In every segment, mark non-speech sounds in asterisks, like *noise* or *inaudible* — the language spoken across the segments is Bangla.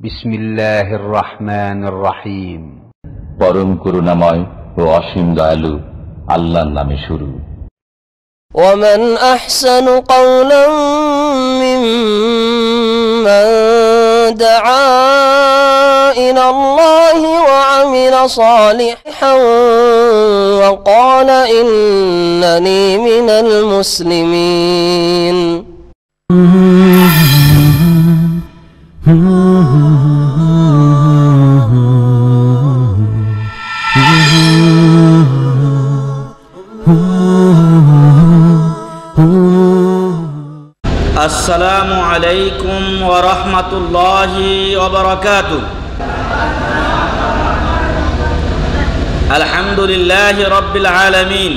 بسم الله الرحمن الرحيم পরম করুণাময় ও অসীম দয়ালু আল্লাহর নামে শুরু ومن أحسن قولا ممن دعا إلى الله وعمل صالحا وقال إنني من المسلمين *laughs* السلام عليكم ورحمة الله وبركاته. الحمد لله رب العالمين.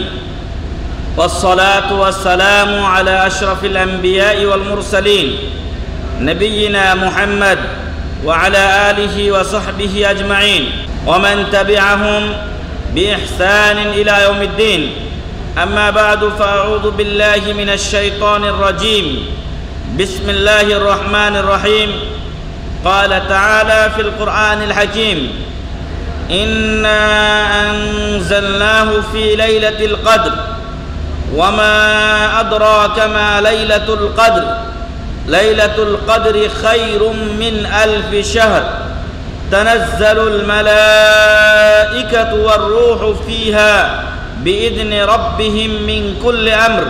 والصلاة والسلام على أشرف الأنبياء والمرسلين. نبينا محمد وعلى آله وصحبه أجمعين. ومن تبعهم بإحسان إلى يوم الدين. أما بعد فأعوذ بالله من الشيطان الرجيم. بسم الله الرحمن الرحيم قال تعالى في القرآن الحكيم إنا أنزلناه في ليلة القدر وما أدراك ما ليلة القدر ليلة القدر خير من ألف شهر تنزل الملائكة والروح فيها بإذن ربهم من كل أمر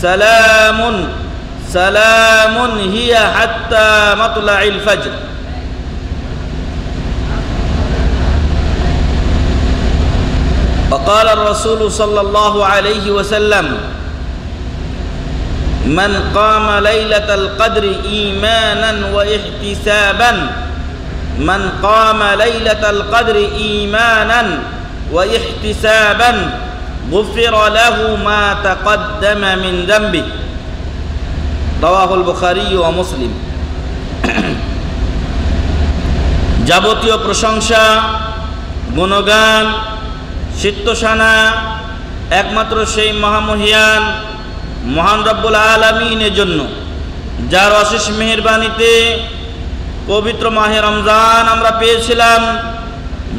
سلام سلام هي حتى مطلع الفجر. وقال الرسول صلى الله عليه وسلم من قام ليلة القدر إيمانا وإحتسابا من قام ليلة القدر إيمانا وإحتسابا غفر له ما تقدم من ذنبه. দাওয়াহুল বুখারি ও মুসলিম। যাবতীয় প্রশংসা, গুণগান চিত্তসানা একমাত্র সেই মহামহিয়ান, মহান রব্বুল আলমিনের জন্য, যার অশেষ মেহরবানিতে পবিত্র মাহে রমজান আমরা পেয়েছিলাম।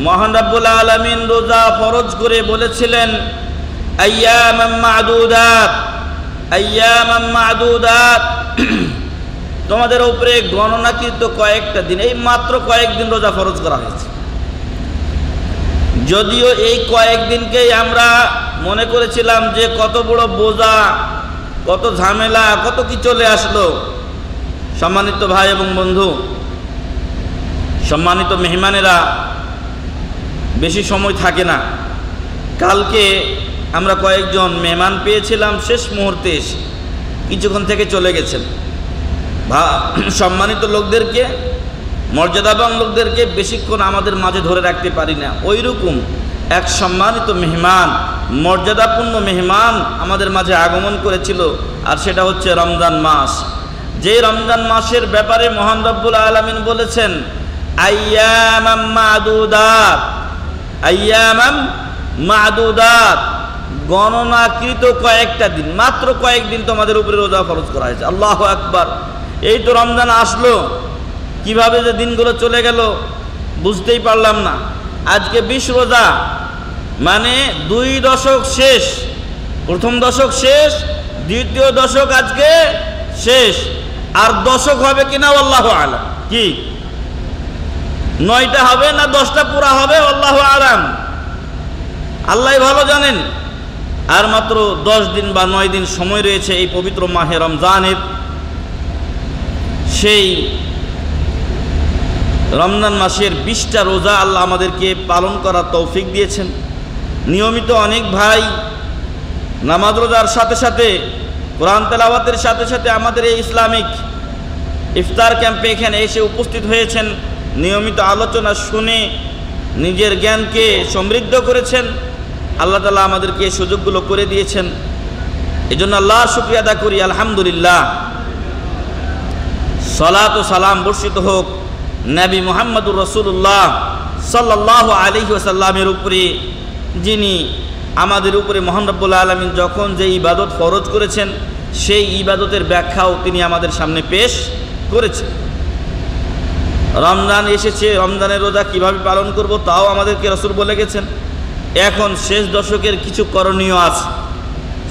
মহান রব্বুল আলমিন রোজা ফরজ করে বলেছিলেন আয়াম মাদুদাত। তোমাদের উপরে গণনাকৃত কয়েকটা দিন, এই মাত্র কয়েকদিন রোজা ফরজ করা হয়েছে। যদিও এই কয়েকদিনকেই আমরা মনে করেছিলাম যে কত বড় বোঝা, কত ঝামেলা, কত কি চলে আসলো। সম্মানিত ভাই এবং বন্ধু, সম্মানিত মেহমানেরা, বেশি সময় থাকে না। কালকে আমরা কয়েকজন মেহমান পেয়েছিলাম শেষ মুহূর্তে এসে। কিছুক্ষণ থেকে চলে গেছেন। সম্মানিত লোকদেরকে, মর্যাদাবান লোকদেরকে বেশিক্ষণ আমাদের মাঝে ধরে রাখতে পারি না। ওই রকম এক সম্মানিত মেহমান, মর্যাদাপূর্ণ মেহমান আমাদের মাঝে আগমন করেছিল, আর সেটা হচ্ছে রমজান মাস। যে রমজান মাসের ব্যাপারে মোহান রব্বুল আলমিন বলেছেন আয়ামাম মাদুদাত। আয়ামাম মাদুদাত। গণনাকৃত কয়েকটা দিন, মাত্র কয়েকদিন তোমাদের উপরে রোজা ফরজ করা হয়েছে। আল্লাহ একবার এই তো রমজান আসলো। কীভাবে যে দিনগুলো চলে গেল বুঝতেই পারলাম না। আজকে বিশ রোজা মানে দুই দশক শেষ। প্রথম দশক শেষ, দ্বিতীয় দশক আজকে শেষ। আর দশক হবে কিনা, আল্লাহ আলাম। কি? নয়টা হবে না দশটা পুরা হবে, আল্লাহ আরাম আল্লাহ ভালো জানেন। আর মাত্র দশ দিন বা নয় দিন সময় রয়েছে এই পবিত্র মাহে রমজানের। সেই রমজান মাসের বিশটা রোজা আল্লাহ আমাদেরকে পালন করার তৌফিক দিয়েছেন। নিয়মিত অনেক ভাই নামাজ রোজার সাথে সাথে, কোরআন তেলাওয়াতের সাথে সাথে আমাদের এই ইসলামিক ইফতার ক্যাম্পে এখানে এসে উপস্থিত হয়েছেন। নিয়মিত আলোচনা শুনে নিজের জ্ঞানকে সমৃদ্ধ করেছেন। আল্লাহ তালা আমাদেরকে এই সুযোগগুলো করে দিয়েছেন। এই জন্য আল্লাহ শুক্রিয়া আদা করি, আলহামদুলিল্লাহ। সলাত ও সালাম বর্ষিত হোক, নবী মোহাম্মদুর রসুল্লাহ সাল্লাহ আলহি ওসাল্লামের উপরে, যিনি আমাদের উপরে মোহান রব্বুল্লা আলমিন যখন যে ইবাদত ফরজ করেছেন, সেই ইবাদতের ব্যাখ্যাও তিনি আমাদের সামনে পেশ করেছেন। রমজান এসেছে, রমজানের রোজা কীভাবে পালন করব তাও আমাদেরকে রসুল বলে গেছেন। এখন শেষ দশকের কিছু করণীয় আছে।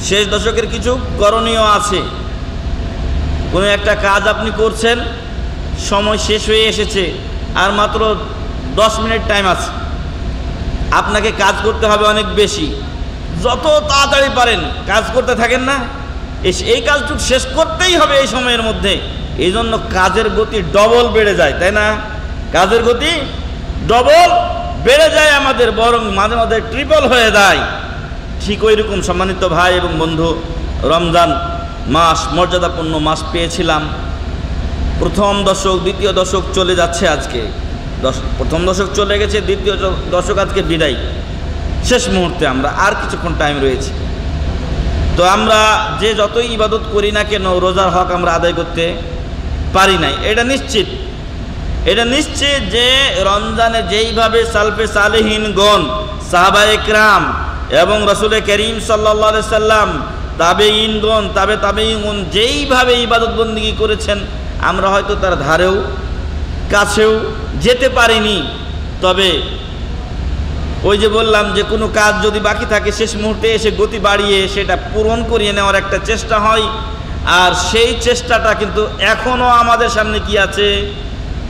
শেষ দশকের কিছু করণীয় আছে। কোনো একটা কাজ আপনি করছেন, সময় শেষ হয়ে এসেছে, আর মাত্র দশ মিনিট টাইম আছে। আপনাকে কাজ করতে হবে অনেক বেশি। যত তাড়াতাড়ি পারেন, কাজ করতে থাকেন না। এই কাজটুকু শেষ করতেই হবে এই সময়ের মধ্যে। এই জন্য কাজের গতি ডবল বেড়ে যায়, তাই না? কাজের গতি ডবল বেড়ে যায় আমাদের, বরং মাঝে মাঝে ট্রিপল হয়ে যায়। ঠিক ওই রকম সম্মানিত ভাই এবং বন্ধু, রমজান মাস, মর্যাদাপূর্ণ মাস পেয়েছিলাম। প্রথম দশক, দ্বিতীয় দশক চলে যাচ্ছে আজকে। দশ, প্রথম দশক চলে গেছে, দ্বিতীয় দশক আজকে বিদায়। শেষ মুহূর্তে আমরা আর কিছুক্ষণ টাইম রয়েছে। তো আমরা যে যতই ইবাদত করি না কেন, রোজার হক আমরা আদায় করতে পারি নাই। এটা নিশ্চিত। এটা নিশ্চিত যে রমজানে যেইভাবে সালফে সালেহীনগণ সাহাবা একরাম এবং রসুলের করিম সাল্লা সাল্লাম তাবে ইনগণ তাবে তাবে ইনগণ যেইভাবে ইবাদত বন্দিগি করেছেন, আমরা হয়তো তার ধারেও, কাছেও যেতে পারিনি। তবে ওই যে বললাম যে কোনো কাজ যদি বাকি থাকে, শেষ মুহূর্তে এসে গতি বাড়িয়ে সেটা পূরণ করিয়ে নেওয়ার একটা চেষ্টা হয়। আর সেই চেষ্টাটা কিন্তু এখনও আমাদের সামনে কি আছে?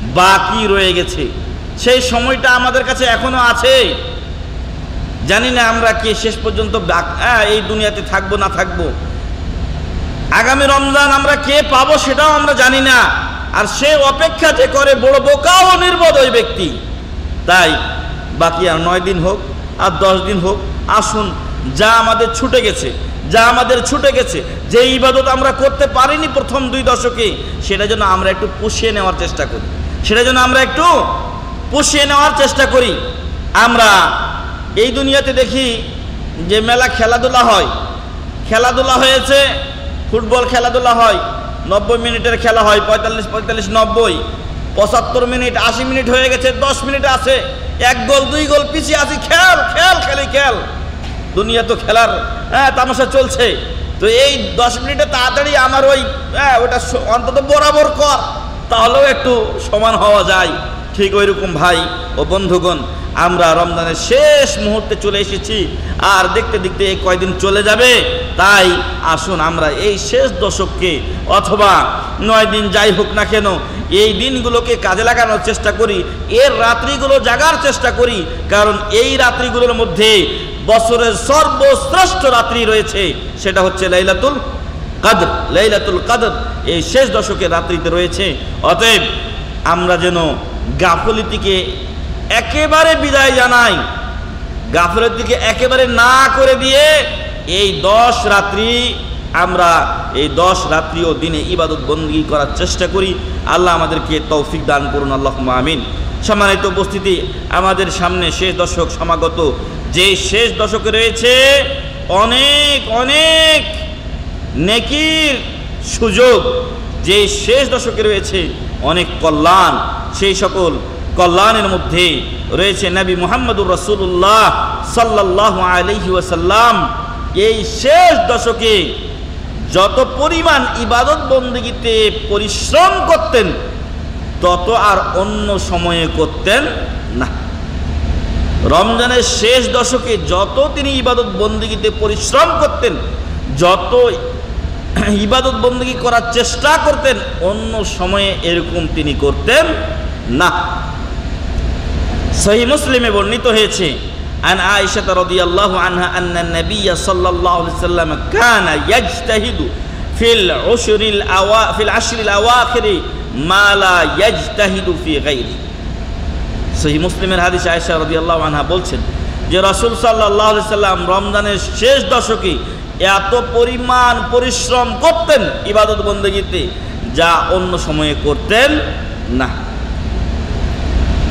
বাকি রয়ে গেছে। সেই সময়টা আমাদের কাছে এখনও আছে। জানি না আমরা কি শেষ পর্যন্ত আহ, এই দুনিয়াতে থাকব না থাকব। আগামী রমজান আমরা কে পাবো সেটাও আমরা জানি না। আর সে অপেক্ষা যে করে বড় বোকা ও নির্বোধ ওই ব্যক্তি। তাই বাকি আর নয় দিন হোক আর দশ দিন হোক আসুন যা আমাদের ছুটে গেছে যা আমাদের ছুটে গেছে যে ইবাদত আমরা করতে পারিনি প্রথম দুই দশকে সেটা যেন আমরা একটু পুষিয়ে নেওয়ার চেষ্টা করি। সেটা যেন আমরা একটু পুষিয়ে নেওয়ার চেষ্টা করি। আমরা এই দুনিয়াতে দেখি যে মেলা খেলাধুলা হয়। খেলাধুলা হয়েছে, ফুটবল খেলাধুলা হয়, নব্বই মিনিটের খেলা হয়, পঁয়তাল্লিশ পঁয়তাল্লিশ, নব্বই, পঁচাত্তর মিনিট, আশি মিনিট হয়ে গেছে, দশ মিনিট আছে, এক গোল, দুই গোল, পিছিয়ে আছি, খেল খেল, খেলি, খেল। দুনিয়া তো খেলার হ্যাঁ তামাশা চলছে। তো এই দশ মিনিটে তাড়াতাড়ি আমার ওই হ্যাঁ ওটা অন্তত বরাবর কর। তাহলেও একটু সমান হওয়া যায়। ঠিক ওই রকম ভাই ও বন্ধুগণ, আমরা রমজানের শেষ মুহূর্তে চলে এসেছি আর দেখতে দেখতে এই কয়দিন চলে যাবে। তাই আসুন আমরা এই শেষ দশককে অথবা নয় দিন যাই হোক না কেন, এই দিনগুলোকে কাজে লাগানোর চেষ্টা করি, এর রাত্রিগুলো জাগার চেষ্টা করি, কারণ এই রাত্রিগুলোর মধ্যে বছরের সর্বশ্রেষ্ঠ রাত্রি রয়েছে, সেটা হচ্ছে লাইলাতুল কাদর, লাইলাতুল কাদর, এই শেষ দশকের রাত্রিতে রয়েছে। অতএব আমরা যেন গাফলিতিকে একেবারে বিদায় জানাই, গাফলতিকে একেবারে না করে দিয়ে এই দশ রাত্রি আমরা এই দশ রাত্রি ও দিনে ইবাদত বন্দী করার চেষ্টা করি। আল্লাহ আমাদেরকে তৌফিক দান করুন আল্লাহ আমিন। সম্মানিত উপস্থিতি, আমাদের সামনে শেষ দশক সমাগত। যে শেষ দশকে রয়েছে, অনেক অনেক নেকির সুযোগ যে শেষ দশকে রয়েছে অনেক কল্যাণ, সেই সকল কল্যাণের মধ্যে রয়েছে নবী মোহাম্মদুর রসুল্লাহ সাল্লাহ আলহি ওয়াসাল্লাম। এই শেষ দশকে যত পরিমাণ ইবাদত বন্দীতে পরিশ্রম করতেন, তত আর অন্য সময়ে করতেন না। রমজানের শেষ দশকে যত তিনি ইবাদত বন্দীতে পরিশ্রম করতেন, যত *clears throat* ইবাদত বন্দী করার চেষ্টা করতেন অন্য সময়ে এরকম তিনি করতেন না সহি মুসলিমে বর্ণিত হয়েছে عن عائشة رضي الله عنها أن النبي صلى الله عليه وسلم كان يجتهد في العشر الأوا في العشر الأواخر ما لا يجتهد في غيره সহি মুসলিমের হাদিস আয়েশা রাদিয়াল্লাহু আনহা বলছেন যে রাসূল সাল্লাল্লাহু আলাইহি সাল্লাম রমজানের শেষ দশকে এত পরিমাণ পরিশ্রম করতেন ইবাদত বন্দেগীতে, যা অন্য সময়ে করতেন না।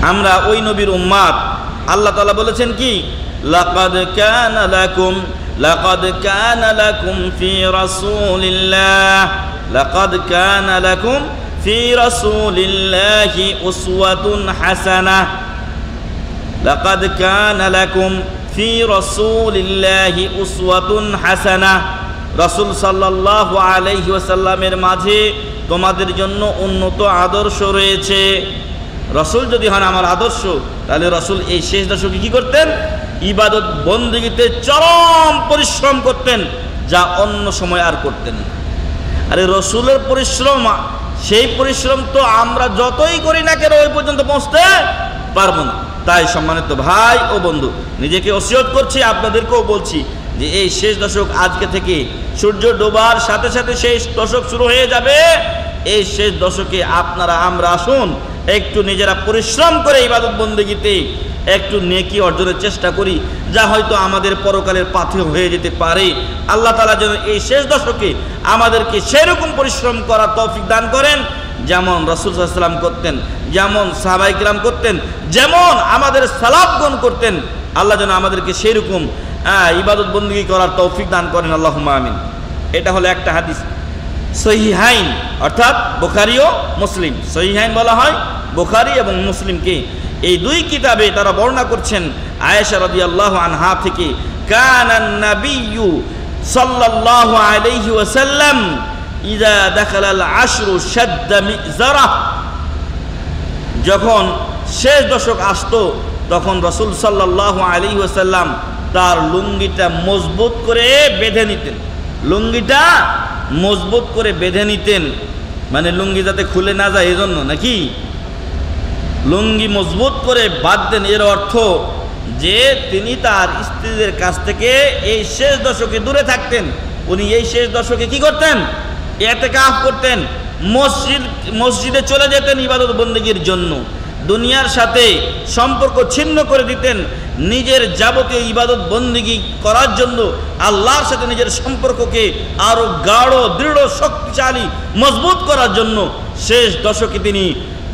আমরা ওই নবীর উম্মাদ, আল্লাহ তালা বলেছেন কি? লাকাদ কানা লাকুম, লাকাদ কানা লাকুম ফি রাসূলিল্লাহ, লাকাদ কানা লাকুম ফি রাসূলিল্লাহি উসওয়াতুন হাসানাহ লাকাদ কানা লাকুম ফি রাসূলিল্লাহি উসওয়াতুন হাসানাহ রাসূল সাল্লাল্লাহু আলাইহি ওয়াসাল্লামের মাঝে তোমাদের জন্য উন্নত আদর্শ রয়েছে। রসুল যদি হন আমার আদর্শ, তাহলে রসুল এই শেষ দশকে কি করতেন? ইবাদত বন্দীগীতে চরম পরিশ্রম করতেন, যা অন্য সময় আর করতেন না। আরে রসুলের পরিশ্রম, সেই পরিশ্রম তো আমরা যতই করি না কেন ওই পর্যন্ত পৌঁছতে পারব না। তাই সম্মানিত ভাই ও বন্ধু, নিজেকে ওসিয়ত করছি, আপনাদেরকেও বলছি যে এই শেষ দশক আজকে থেকে সূর্য ডোবার সাথে সাথে শেষ দশক শুরু হয়ে যাবে। এই শেষ দশকে আপনারা, আমরা আসুন, একটু নিজেরা পরিশ্রম করে এই ইবাদত বন্দীগীতে একটু নেকি অর্জনের চেষ্টা করি, যা হয়তো আমাদের পরকালের পাথে হয়ে যেতে পারে। আল্লাহ তালা যেন এই শেষ দশকে আমাদেরকে সেরকম পরিশ্রম করার তৌফিক দান করেন। যেমন রসুল সাল্লাম করতেন, যেমন সাহাবাইকরাম করতেন, যেমন আমাদের সালাবগণ করতেন, আল্লাহ যেন আমাদেরকে সেরকম ইবাদত বন্দী করার তৌফিক দান করেন আল্লাহ আমিন। এটা হলো একটা হাদিস। সহিহাইন অর্থাৎ বোখারি ও মুসলিম। সহিহাইন বলা হয় বোখারি এবং মুসলিমকে এই দুই কিতাবে তারা বর্ণনা করছেন, আয়েশা রাদিয়াল্লাহু আনহা থেকে, কানান নাবিয়্যু সাল্লাল্লাহু আলাইহি ওয়াসাল্লাম ইযা দাখালাল আশরু মিজারাহ যখন শেষ দশক আসতো, তখন রসুল সাল্লাল্লাহু আলী ওয়াসাল্লাম তার লুঙ্গিটা মজবুত করে বেঁধে নিতেন। লুঙ্গিটা মজবুত করে বেঁধে নিতেন। মানে লুঙ্গি যাতে খুলে না যায় এজন্য নাকি? লুঙ্গি মজবুত করে বাঁধতেন। এর অর্থ যে তিনি তার স্ত্রীদের কাছ থেকে এই শেষ দশকে দূরে থাকতেন। উনি এই শেষ দশকে কি করতেন? এতে কাফ করতেন, মসজিদ, মসজিদে চলে যেতেন ইবাদত বন্দীগীর জন্য। দুনিয়ার সাথে সম্পর্ক ছিন্ন করে দিতেন নিজের যাবতীয় ইবাদত বন্দিগি করার জন্য আল্লাহর সাথে নিজের সম্পর্ককে আরও গাঢ়, দৃঢ়, শক্তিশালী, মজবুত করার জন্য শেষ দশকে তিনি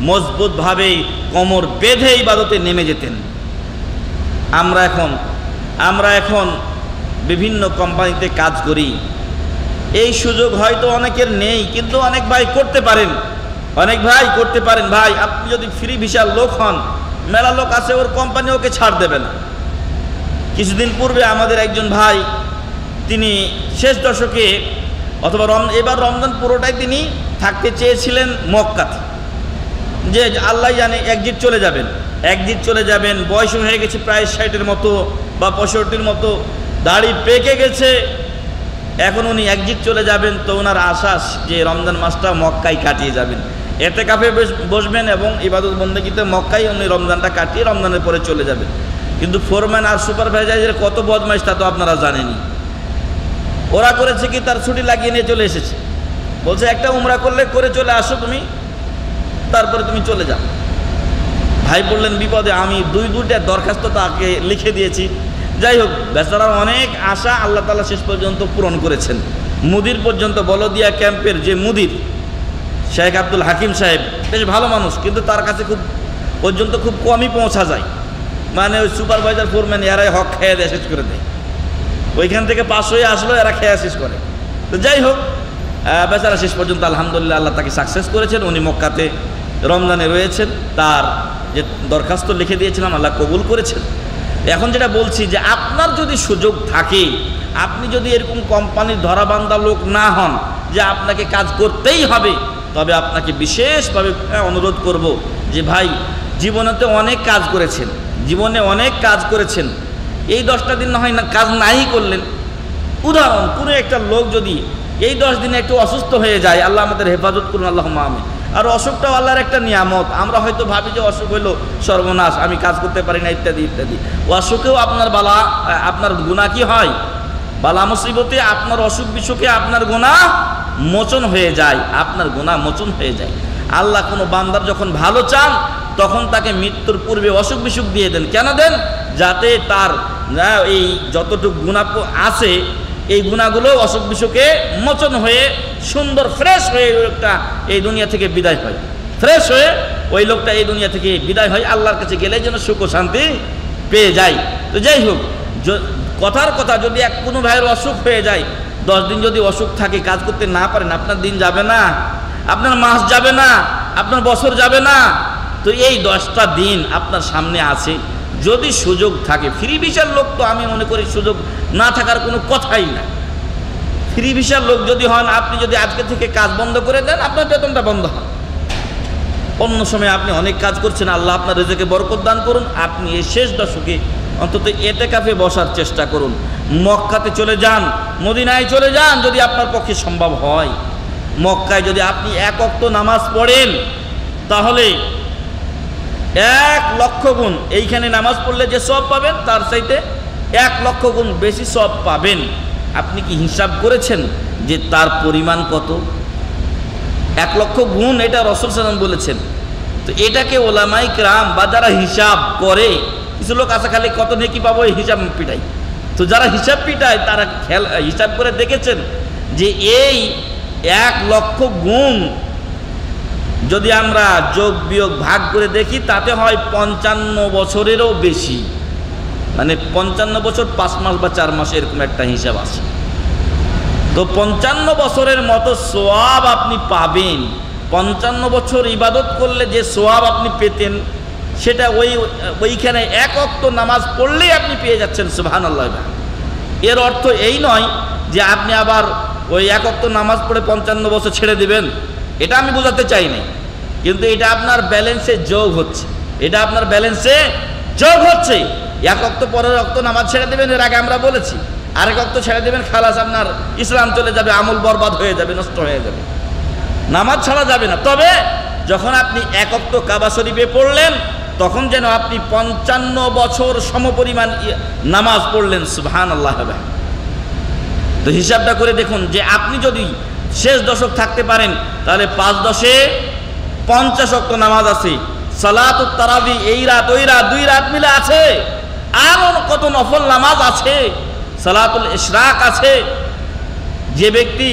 মজবুতভাবে কোমর বেঁধে ইবাদতে নেমে যেতেন। আমরা এখন আমরা এখন বিভিন্ন কোম্পানিতে কাজ করি। এই সুযোগ হয়তো অনেকের নেই, কিন্তু অনেক ভাই করতে পারেন। অনেক ভাই করতে পারেন। ভাই, আপনি যদি ফ্রি ভিসার লোক হন, মেলা লোক আছে, ওর কোম্পানি ওকে ছাড় দেবে না। কিছুদিন পূর্বে আমাদের একজন ভাই, তিনি শেষ দশকে অথবা রম, এবার রমজান পুরোটাই তিনি থাকতে চেয়েছিলেন মক্কাতে। যে আল্লাহ জানে, একজিট চলে যাবেন। একজিট চলে যাবেন, বয়স হয়ে গেছে প্রায় ষাটের মতো বা পঁয়ষট্টির মতো, দাড়ি পেকে গেছে এখন উনি একজিট চলে যাবেন তো ওনার আশ্বাস যে রমজান মাসটা মক্কায় কাটিয়ে যাবেন। এতে কাপে বসবেন এবং ইবাদত বন্দীতে মক্কায় উনি রমজানটা কাটিয়ে রমজানের পরে চলে যাবেন। কিন্তু ফোরম্যান আর সুপারভাইজারের কত বদমাইশ তা তো আপনারা জানেনই। ওরা করেছে কি, তার ছুটি লাগিয়ে নিয়ে চলে এসেছে। বলছে, একটা উমরা করলে করে চলে আসো তুমি, তারপরে তুমি চলে যাও। ভাই বললেন, বিপদে আমি দুই দুইটা দরখাস্ত তাকে লিখে দিয়েছি যাই হোক বেচারার অনেক আশা আল্লাহ তালা শেষ পর্যন্ত পূরণ করেছেন। মুদির পর্যন্ত বলদিয়া ক্যাম্পের যে মুদির, শেখ আব্দুল হাকিম সাহেব, বেশ ভালো মানুষ, কিন্তু তার কাছে খুব, পর্যন্ত খুব কমই পৌঁছা যায়। মানে ওই সুপারভাইজার ফোরম্যান এরাই হক খেয়ে দেয়, শেষ করে দেয়। ওইখান থেকে পাশ হয়ে আসলো, এরা খেয়া শেষ করে। তো যাই হোক বেচারা শেষ পর্যন্ত আলহামদুলিল্লাহ আল্লাহ তাকে সাকসেস করেছেন। উনি মক্কাতে রমজানে রয়েছেন। তার যে দরখাস্ত লিখে দিয়েছিলাম, আল্লাহ কবুল করেছেন। এখন যেটা বলছি যে আপনার যদি সুযোগ থাকে আপনি যদি এরকম কোম্পানির ধরাবান্ধা লোক না হন যে আপনাকে কাজ করতেই হবে তবে আপনাকে বিশেষভাবে হ্যাঁ, অনুরোধ করব যে ভাই জীবনেতে অনেক কাজ করেছেন জীবনে অনেক কাজ করেছেন এই দশটা দিন না হয় না কাজ নাই করলেন। উদাহরণ কোনো একটা লোক যদি এই দশ দিনে একটু অসুস্থ হয়ে যায় আল্লাহ আমাদের হেফাজত করুন আল্লাহ আমি আর অসুখটাও আল্লাহর একটা নিয়ামত। আমরা হয়তো ভাবি যে অসুখ হইল সর্বনাশ, আমি কাজ করতে পারি না, ইত্যাদি ইত্যাদি। অসুখেও আপনার বালা আপনার গুণা কি হয়? বালা মুসিবতে আপনার অসুখ বিসুখে আপনার গুণা মোচন হয়ে যায়, আপনার গুণা মোচন হয়ে যায়। আল্লাহ কোনো বান্দার যখন ভালো চান, তখন তাকে মৃত্যুর পূর্বে অসুখ বিসুখ দিয়ে দেন। কেন দেন? যাতে তার এই যতটুকু গুণা আছে এই গুণাগুলো অসুখ বিসুখে মোচন হয়ে সুন্দর ফ্রেশ হয়ে ওই লোকটা এই দুনিয়া থেকে বিদায় হয়। ফ্রেশ হয়ে ওই লোকটা এই দুনিয়া থেকে বিদায় হয়, আল্লাহর কাছে গেলে যেন সুখ ও শান্তি পেয়ে যায়। তো যাই হোক কথার কথা যদি এক কোনো ভাইয়ের অসুখ হয়ে যায়, দশ দিন যদি অসুখ থাকে, কাজ করতে না পারেন, আপনার দিন যাবে না, আপনার মাস যাবে না, আপনার বছর যাবে না। তো এই দশটা দিন আপনার সামনে আছে। যদি সুযোগ থাকে ফ্রি ভিসার লোক তো আমি মনে করি সুযোগ না থাকার কোনো কথাই না ফ্রি ভিসার লোক যদি হন, আপনি যদি আজকে থেকে কাজ বন্ধ করে দেন, আপনার বেতনটা বন্ধ হয়। অন্য সময় আপনি অনেক কাজ করছেন, আল্লাহ আপনার রেজেকে বরকত দান করুন। আপনি এই শেষ দশকে অন্তত এতে কাফে বসার চেষ্টা করুন। মক্কাতে চলে যান, মদিনায় চলে যান যদি আপনার পক্ষে সম্ভব হয়। মক্কায় যদি আপনি এক অক্ত নামাজ পড়েন, তাহলে এক লক্ষ গুণ, এইখানে নামাজ পড়লে যে সব পাবেন, তার চাইতে এক লক্ষ গুণ বেশি সব পাবেন। আপনি কি হিসাব করেছেন যে তার পরিমাণ কত? এক লক্ষ গুণ এটা রসুল সালাম বলেছেন। তো এটাকে ওলামাই ক্রাম বা যারা হিসাব করে, কিছু লোক আছে খালি কত নেকি পাবো এই হিসাব পিটাই। তো যারা হিসাব পিটায়, তারা খেল হিসাব করে দেখেছেন যে এই এক লক্ষ গুণ যদি আমরা যোগ বিয়োগ ভাগ করে দেখি, তাতে হয় পঞ্চান্ন বছরেরও বেশি। মানে পঞ্চান্ন বছর, পাঁচ মাস বা চার মাস এরকম একটা হিসাব আছে। তো পঞ্চান্ন বছরের মতো সোয়াব আপনি পাবেন। পঞ্চান্ন বছর ইবাদত করলে যে সোয়াব আপনি পেতেন, সেটা ওই, ওইখানে এক অক্ত নামাজ পড়লেই আপনি পেয়ে যাচ্ছেন সুবাহান আল্লাহ এর অর্থ এই নয় যে আপনি আবার ওই এক অক্ত নামাজ পড়ে পঞ্চান্ন বছর ছেড়ে দিবেন। এটা আমি বোঝাতে চাই নাই। কিন্তু এটা আপনার ব্যালেন্সে যোগ হচ্ছে। এটা আপনার ব্যালেন্সে যোগ হচ্ছে। এক অক্ত পরের অক্ত নামাজ ছেড়ে দেবেন, এর আগে আমরা বলেছি। আরেক অক্ত ছেড়ে দেবেন, খালাস আপনার ইসলাম চলে যাবে, আমল বরবাদ হয়ে যাবে, নষ্ট হয়ে যাবে। নামাজ ছাড়া যাবে না। তবে যখন আপনি এক অক্ত কাবা শরীফে পড়লেন, তখন যেন আপনি পঞ্চান্ন বছর সমপরিমাণ নামাজ পড়লেন সুবহান আল্লাহ তো হিসাবটা করে দেখুন যে আপনি যদি শেষ দশক থাকতে পারেন, তাহলে পাঁচ দশে পঞ্চাশ অক্ত নামাজ আছে। সালাত তারাবি এই রাত, ওই রাত, দুই রাত মিলে আছে। আরও কত নফল নামাজ আছে, সালাতুল ইশরাক আছে। যে ব্যক্তি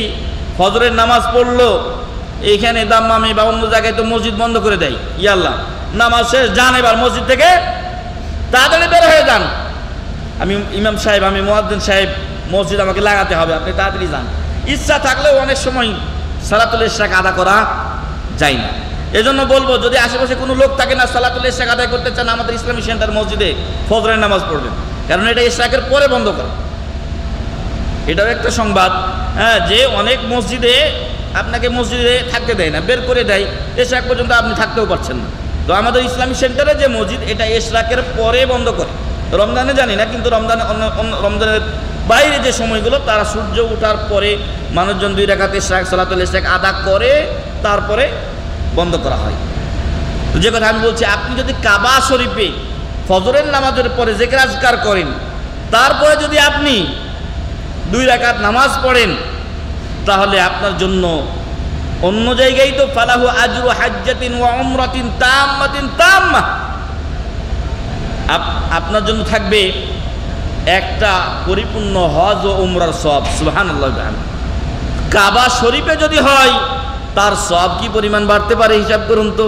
ফজরের নামাজ পড়ল, এইখানে দাম্মামে বা অন্য জায়গায় তো মসজিদ বন্ধ করে দেয়, ইয়াল্লাহ। নামাজ শেষ, যান এবার মসজিদ থেকে, তাড়াতাড়ি বের হয়ে যান। আমি ইমাম সাহেব, আমি মোয়াদ্দিন সাহেব, মসজিদ আমাকে লাগাতে হবে, আপনি তাড়াতাড়ি যান। ইচ্ছা থাকলেও অনেক সময় সালাতুল ইশরাক আদা করা যায় না। এজন্য বলব, যদি আশেপাশে কোনো লোক থাকে না, সালাতুল ইশরাক আদায় করতে চান, আমাদের ইসলামী সেন্টার মসজিদে ফজরের নামাজ পড়বেন। কারণ এটা ইশরাকের পরে বন্ধ করে। এটাও একটা সংবাদ। হ্যাঁ যে অনেক মসজিদে আপনাকে মসজিদে থাকতে দেয় না, বের করে দেয় এশরাক পর্যন্ত আপনি থাকতেও পারছেন না। তো আমাদের ইসলামী সেন্টারে যে মসজিদ, এটা এশরাকের পরে বন্ধ করে। রমজানে জানি না, কিন্তু রমজানে রমজানের বাইরে যে সময়গুলো, তারা সূর্য ওঠার পরে মানুষজন দুই রেখাতে এশরাক সালাতুল এশরাক আদা করে, তারপরে বন্ধ করা হয়। তো যে কথা আমি বলছি, আপনি যদি কাবা শরীফে ফজরের নামাজের পরে জেকের আজকার করেন, তারপরে যদি আপনি দুই রাকাত নামাজ পড়েন, তাহলে আপনার জন্য অন্য জায়গায় তো ফালাহু আজরু হাজ্জাতিন ওয়া উমরাতিন তাম্মাতিন তাম্মা। আপনার জন্য থাকবে একটা পরিপূর্ণ হজ ও উমরার সব সুবহানাল্লাহ। কাবা শরীফে যদি হয় তার সব কি পরিমাণ বাড়তে পারে হিসাব করুন তো।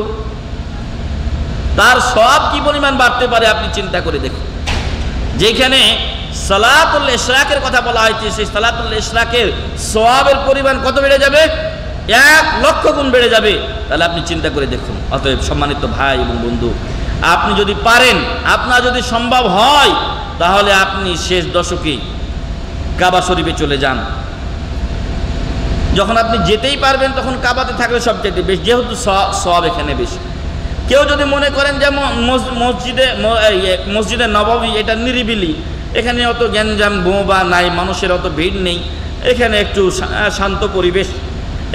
তার সব কি পরিমাণ বাড়তে পারে আপনি চিন্তা করে দেখুন। যেখানে সালাতুল ইশরাকের কথা বলা হয়েছে, সেই সালাতুল ইশরাকের সোয়াবের পরিমাণ কত বেড়ে যাবে? এক লক্ষ গুণ বেড়ে যাবে। তাহলে আপনি চিন্তা করে দেখুন। অতএব সম্মানিত ভাই এবং বন্ধু, আপনি যদি পারেন, আপনার যদি সম্ভব হয়, তাহলে আপনি শেষ দশকে কাবা শরীফে চলে যান। যখন আপনি যেতেই পারবেন, তখন কাবাতে থাকলে সবচেয়ে বেশি, যেহেতু সব এখানে বেশি। কেউ যদি মনে করেন যে মসজিদে মসজিদে নববী, এটা নিরিবিলি, এখানে অত গ্যাঞ্জাম বোবা নাই, মানুষের অত ভিড় নেই, এখানে একটু শান্ত পরিবেশ,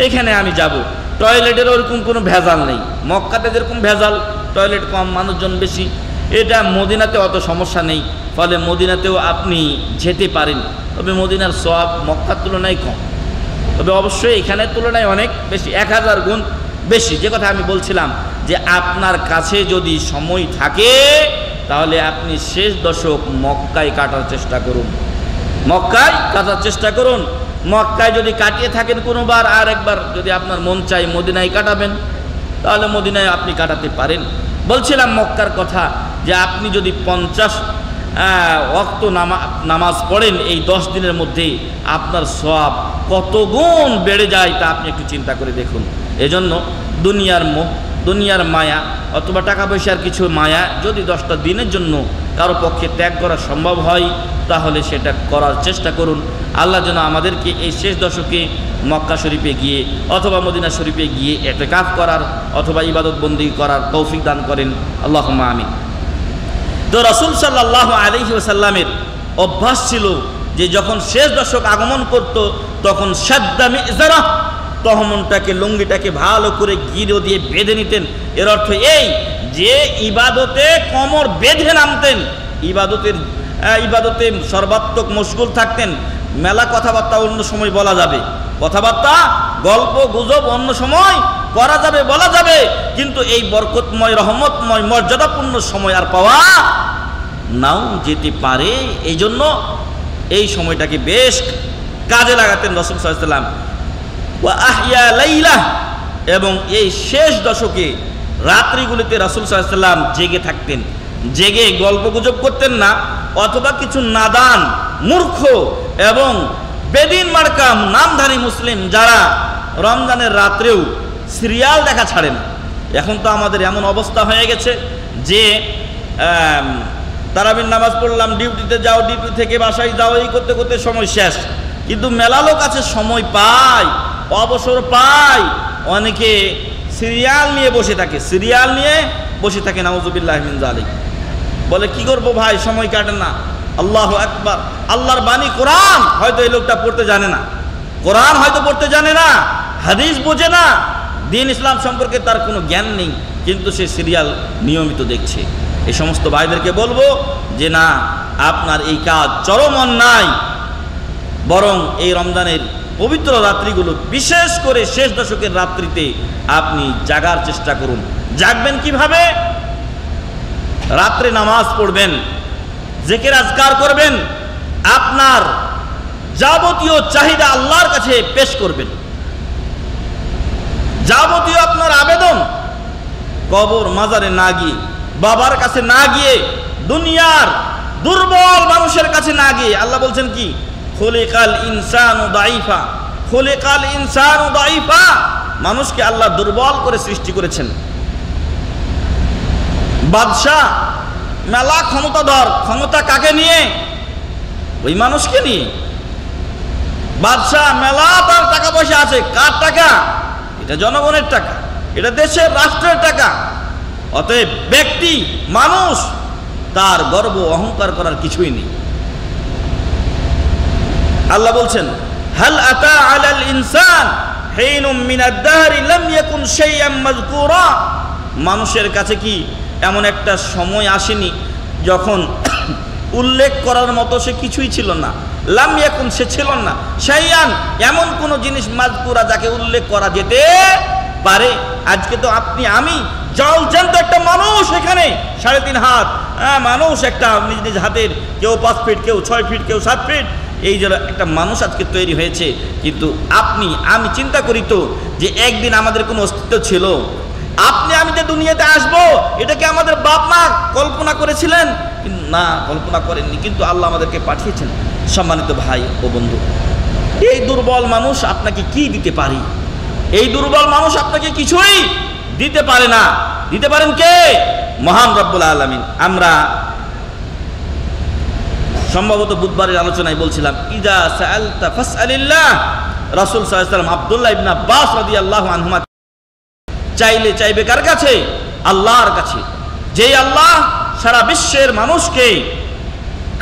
এখানে আমি যাব। টয়লেটের ওরকম কোনো ভেজাল নেই। মক্কাতে যেরকম ভেজাল, টয়লেট কম, মানুষজন বেশি, এটা মদিনাতে অত সমস্যা নেই। ফলে মদিনাতেও আপনি যেতে পারেন। তবে মদিনার সব মক্কার তুলনায় কম। তবে অবশ্যই এখানের তুলনায় অনেক বেশি, এক হাজার গুণ বেশি। যে কথা আমি বলছিলাম যে আপনার কাছে যদি সময় থাকে, তাহলে আপনি শেষ দশক মক্কায় কাটার চেষ্টা করুন। মক্কায় কাটার চেষ্টা করুন। মক্কায় যদি কাটিয়ে থাকেন কোনোবার আর একবার, যদি আপনার মন চাই মদিনায় কাটাবেন, তাহলে মদিনায় আপনি কাটাতে পারেন। বলছিলাম মক্কার কথা যে আপনি যদি পঞ্চাশ অক্ত নামা নামাজ পড়েন, এই দশ দিনের মধ্যে আপনার সব কত গুণ বেড়ে যায় তা আপনি একটু চিন্তা করে দেখুন। এজন্য দুনিয়ার মোহ, দুনিয়ার মায়া, অথবা টাকা পয়সার কিছু মায়া যদি দশটা দিনের জন্য কারও পক্ষে ত্যাগ করা সম্ভব হয়, তাহলে সেটা করার চেষ্টা করুন। আল্লাহ যেন আমাদেরকে এই শেষ দশকে মক্কা শরীফে গিয়ে অথবা মদিনা শরীফে গিয়ে এতে কাফ করার অথবা ইবাদত বন্দি করার তৌফিক দান করেন। আল্লাহ আমিন। তো রসুল সাল্লাহ আলহি ওসাল্লামের অভ্যাস ছিল যে যখন শেষ দশক আগমন করত, তখন সাদ্দামি ইজারা তহমনটাকে লুঙ্গিটাকে ভালো করে গিরো দিয়ে বেঁধে নিতেন। এর অর্থ এই যে ইবাদতে কমর বেঁধে নামতেন, ইবাদতের ইবাদতে সর্বাত্মক মশগুল থাকতেন, মেলা কথাবার্তা অন্য সময় বলা যাবে। কথাবার্তা, গল্প, গুজব অন্য সময় করা যাবে, বলা যাবে, কিন্তু এই বরকতময়, রহমতময়, মর্যাদাপূর্ণ সময় আর পাওয়া নাও যেতে পারে। এই জন্য এই সময়টাকে বেশ কাজে লাগাতেন রসুল সাল্লাম আহিয়া লাইলা। এবং এই শেষ দশকে রাত্রিগুলিতে রাসুল সাল্লাম জেগে থাকতেন। জেগে গল্প গুজব করতেন না, অথবা কিছু নাদান, মূর্খ এবং বেদিন মার্কাম নামধারী মুসলিম যারা রমজানের রাত্রেও সিরিয়াল দেখা ছাড়ে না। এখন তো আমাদের এমন অবস্থা হয়ে গেছে যে তারাবির নামাজ পড়লাম, ডিউটিতে যাও, ডিউটি থেকে বাসায় যাও, এই করতে করতে সময় শেষ। কিন্তু মেলা লোক আছে, সময় পায় অবসর পায় অনেকে সিরিয়াল নিয়ে বসে থাকে, সিরিয়াল নিয়ে বসে থাকে, নাউজুবিল্লাহ মিন জালিক বলে, কি করব ভাই? সময় কাটে না। আল্লাহ একবার আল্লাহর বাণী কোরআন হয়তো এই লোকটা পড়তে জানে না। কোরআন হয়তো পড়তে জানে না, হাদিস বোঝে না। দিন ইসলাম সম্পর্কে তার কোনো জ্ঞান নেই, কিন্তু সে সিরিয়াল নিয়মিত দেখছে। এই সমস্ত ভাইদেরকে বলব যে না, আপনার এই কাজ চরম অন্যায়। বরং এই রমজানের পবিত্র রাত্রিগুলো বিশেষ করে শেষ দশকের রাত্রিতে আপনি জাগার চেষ্টা করুন। জাগবেন কীভাবে? রাত্রে নামাজ পড়বেন, জেকের আজকার করবেন, আপনার যাবতীয় চাহিদা আল্লাহর কাছে পেশ করবেন। যাবতীয় আপনার আবেদন কবর মাজারে না গিয়ে বাবার কাছে না গিয়ে, দুনিয়ার দুর্বল মানুষের কাছে না গিয়ে, আল্লাহ বলছেন কি? খোলেকাল ইনসান দাইফা খোলেকাল ইনসান দাইফা মানুষকে আল্লাহ দুর্বল করে সৃষ্টি করেছেন। বাদশাহ মেলা ক্ষমতাধর, ক্ষমতা কাকে নিয়ে? ওই মানুষকে নিয়ে। বাদশাহ মেলা তার টাকা পয়সা আছে। কার টাকা? এটা জনগণের টাকা। এটা দেশের রাষ্ট্রের টাকা। অতএব ব্যক্তি, মানুষ, তার গর্ব অহংকার করার কিছুই নেই। আল্লাহ বলছেন, হাল আতা আলাল ইনসান মানুষের কাছে কি এমন একটা সময় আসেনি যখন উল্লেখ করার মতো সে কিছুই ছিল না? লাম ইয়াকুন, সে ছিল না। শাইআন, এমন কোন জিনিস মাযকুরা যাকে উল্লেখ করা যেতে পারে? আজকে তো আপনি, আমি জল জ্যান্ত একটা মানুষ এখানে। সাড়ে তিন হাত। হ্যাঁ মানুষ একটা নিজ নিজ হাতের, কেউ পাঁচ ফিট, কেউ ছয় ফিট, কেউ সাত ফিট। এই যে একটা মানুষ আজকে তৈরি হয়েছে। কিন্তু আপনি, আমি চিন্তা করি তো যে একদিন আমাদের কোনো অস্তিত্ব ছিল। আপনি, আমি যে দুনিয়াতে আসব এটাকে আমাদের বাপ মা কল্পনা করেছিলেন? না, কল্পনা করেননি। কিন্তু আল্লাহ আমাদেরকে পাঠিয়েছেন। সম্মানিত ভাই ও বন্ধু, এই দুর্বল মানুষ আপনাকে কি দিতে পারি? এই দুর্বল মানুষ আপনাকে কিছুই দিতে পারে না। দিতে পারেন কে? মহান রব্বুল আলমিন। আমরা সম্ভবত বুধবারের আলোচনায় বলছিলাম, ইদা সাআলতা ফাসআলিল্লাহ। আনহুমা চাইলে চাইবে কার কাছে? আল্লাহর কাছে। যেই আল্লাহ সারা বিশ্বের মানুষকে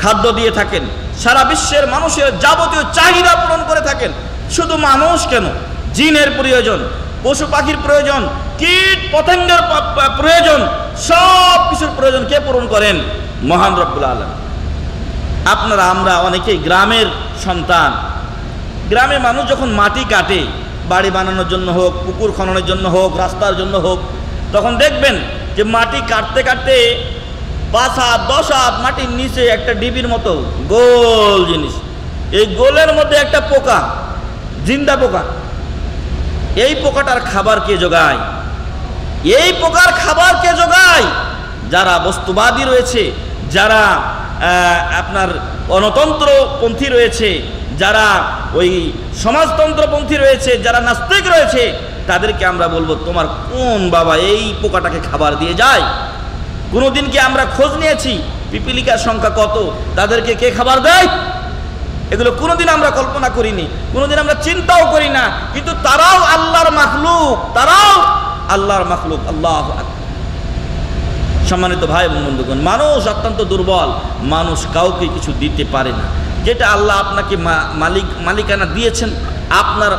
খাদ্য দিয়ে থাকেন, সারা বিশ্বের মানুষের যাবতীয় চাহিদা পূরণ করে থাকেন, শুধু মানুষ কেন? জিনের প্রয়োজন পশু পাখির প্রয়োজন, কীট, পতঙ্গের প্রয়োজন, সব কিছুর প্রয়োজন কে পূরণ করেন? মহান রব্বুল আলম আপনারা, আমরা অনেকেই গ্রামের সন্তান। গ্রামে মানুষ যখন মাটি কাটে, বাড়ি বানানোর জন্য হোক, পুকুর খননের জন্য হোক, রাস্তার জন্য হোক, তখন দেখবেন যে মাটি কাটতে কাটতে পাঁচ হাত, দশ হাত মাটির নিচে একটা ডিবির মতো গোল জিনিস। এই গোলের মধ্যে একটা পোকা, জিন্দা পোকা। এই পোকাটার খাবার কে যোগায় এই প্রকার খাবার কে যোগায় যারা বস্তুবাদী রয়েছে, যারা আপনার গণতন্ত্রপন্থী রয়েছে, যারা ওই সমাজতন্ত্রপন্থী রয়েছে, যারা নাস্তিক রয়েছে, তাদেরকে আমরা বলব, তোমার কোন বাবা এই পোকাটাকে খাবার দিয়ে যায়? কোনোদিন কি আমরা খোঁজ নিয়েছি? পিপিলিকার সংখ্যা কত? তাদেরকে কে খাবার দেয়? এগুলো কোনোদিন আমরা কল্পনা করিনি, কোনোদিন আমরা চিন্তাও করি না। কিন্তু তারাও আল্লাহর মাখলুক, তারাও আল্লাহর মাখলুক, আল্লাহ সম্মানিত ভাই এবং বন্ধুগণ, মানুষ অত্যন্ত দুর্বল, মানুষ কাউকে কিছু দিতে পারে না। যেটা আল্লাহ আপনাকে মালিক, মালিকানা দিয়েছেন, আপনার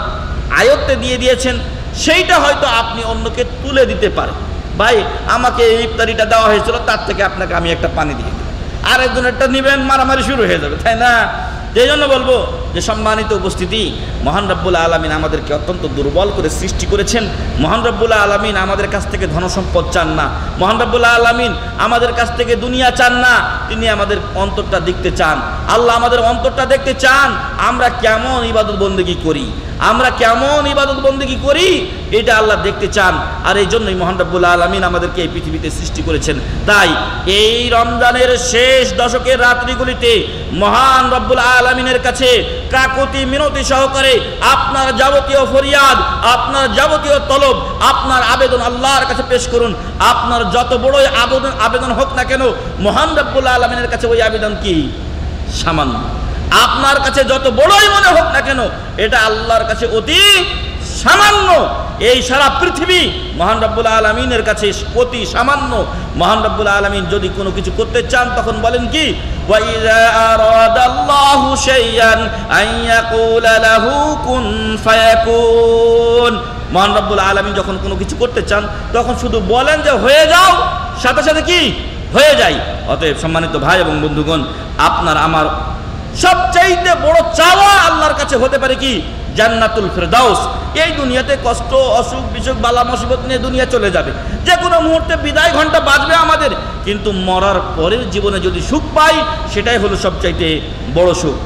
আয়ত্তে দিয়ে দিয়েছেন, সেইটা হয়তো আপনি অন্যকে তুলে দিতে পারেন। ভাই, আমাকে এই ইফতারিটা দেওয়া হয়েছিল, তার থেকে আপনাকে আমি একটা পানি দিয়ে দিই আর একজনেরটা নেবেন, মারামারি শুরু হয়ে যাবে, তাই না? এই জন্য বলব যে সম্মানিত উপস্থিতি, মহান রব্বুল্লা আলমিন আমাদেরকে অত্যন্ত দুর্বল করে সৃষ্টি করেছেন। মহান রব্বুল্লা আলমিন আমাদের কাছ থেকে ধনসম্পদ চান না। মহান রব্বুল্লা আলমিন আমাদের কাছ থেকে দুনিয়া চান না। তিনি আমাদের অন্তরটা দেখতে চান। আল্লাহ আমাদের অন্তরটা দেখতে চান। আমরা কেমন ইবাদত বন্দেগী করি। আমরা কেমন ইবাদত বন্দেগি করি, এটা আল্লাহ দেখতে চান। আর এই জন্যই মহান রব্বুল্লাহ আলমিন আমাদেরকে এই পৃথিবীতে সৃষ্টি করেছেন। তাই এই রমজানের শেষ দশকের রাত্রিগুলিতে মহান রব্বুল আলমিনের কাছে কাকতি মিনতি সহকারে আপনার যাবতীয় ফরিয়াদ, আপনার যাবতীয় তলব, আপনার আবেদন আল্লাহর কাছে পেশ করুন। আপনার যত বড়ই আবেদন আবেদন হোক না কেন, মহান রব্বুল আলমিনের কাছে ওই আবেদন কি? সামান্য। আপনার কাছে যত বড়ই মনে হোক না কেন, এটা আল্লাহর কাছে অতি সামান্য। এই সারা পৃথিবী মহান রব্বুল আলমিনের কাছে অতি সামান্য। মহান রব্বুল আলমিন যদি কোনো কিছু করতে চান, তখন বলেন কি? মহান রব্বুল আলমিন যখন কোনো কিছু করতে চান, তখন শুধু বলেন যে, হয়ে যাও। সাথে সাথে কি? হয়ে যায় অতএব সম্মানিত ভাই এবং বন্ধুগণ, আপনার আমার সবচাইতে বড় চাওয়া আল্লাহর কাছে হতে পারে কি? জান্নাতুল ফেরদাউস। এই দুনিয়াতে কষ্ট, অসুখ, বিসুখ, বালা, মুসিবত নিয়ে দুনিয়া চলে যাবে। যে কোনো মুহূর্তে বিদায় ঘণ্টা বাজবে আমাদের, কিন্তু মরার পরের জীবনে যদি সুখ পাই, সেটাই হলো সবচাইতে বড় সুখ।